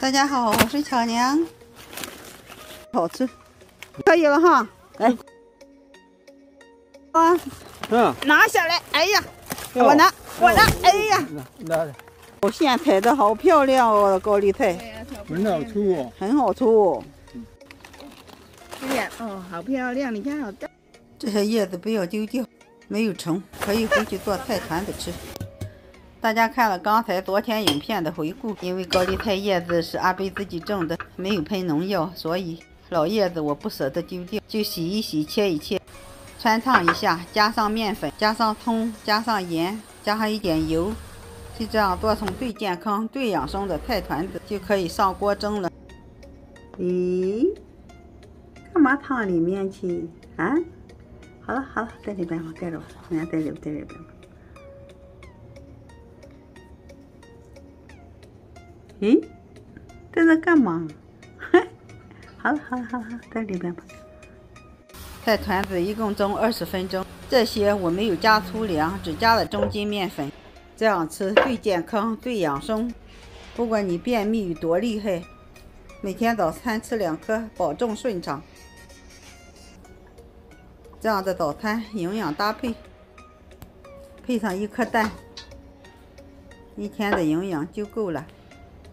大家好，我是巧娘，好吃，可以了哈，来，啊，嗯，拿下来，哎呀，我拿，我拿，哎呀，拿的，我现在采的好漂亮哦，高丽菜，很好吃哦，很好吃哦，哎呀，哦，好漂亮，你看好大，这些叶子不要丢掉，没有虫，可以回去做菜团子吃。大家看了刚才昨天影片的回顾，因为高丽菜叶子是阿贝自己种的，没有喷农药，所以老叶子我不舍得丢掉，就洗一洗，切一切，穿烫一下，加上面粉，加上葱，加上盐，加上一点油，就这样做成最健康、最养生的菜团子，就可以上锅蒸了。咦，干嘛烫里面去啊？好了好了，在里边吧，盖着吧，你看在里在里边吧。咦，这在干嘛？好了好了好了，在里边吧。菜团子一共蒸二十分钟，这些我没有加粗粮，只加了中筋面粉，这样吃最健康、最养生。不管你便秘有多厉害，每天早餐吃两颗，保证顺畅。这样的早餐营养搭配，配上一颗蛋，一天的营养就够了。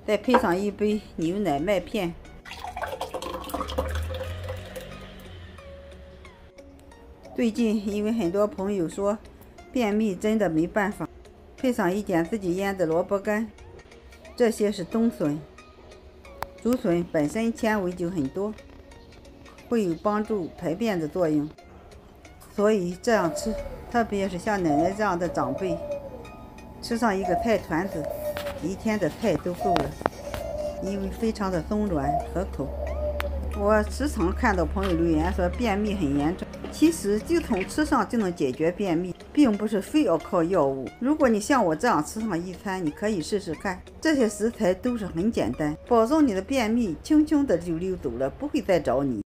再配上一杯牛奶麦片，最近因为很多朋友说便秘真的没办法，配上一点自己腌的萝卜干，这些是冬笋，竹笋本身纤维就很多，会有帮助排便的作用，所以这样吃，特别是像奶奶这样的长辈，吃上一个菜团子。一天的菜都够了，因为非常的松软可口。我时常看到朋友留言说便秘很严重，其实就从吃上就能解决便秘，并不是非要靠药物。如果你像我这样吃上一餐，你可以试试看，这些食材都是很简单，保证你的便秘轻轻的就溜走了，不会再找你。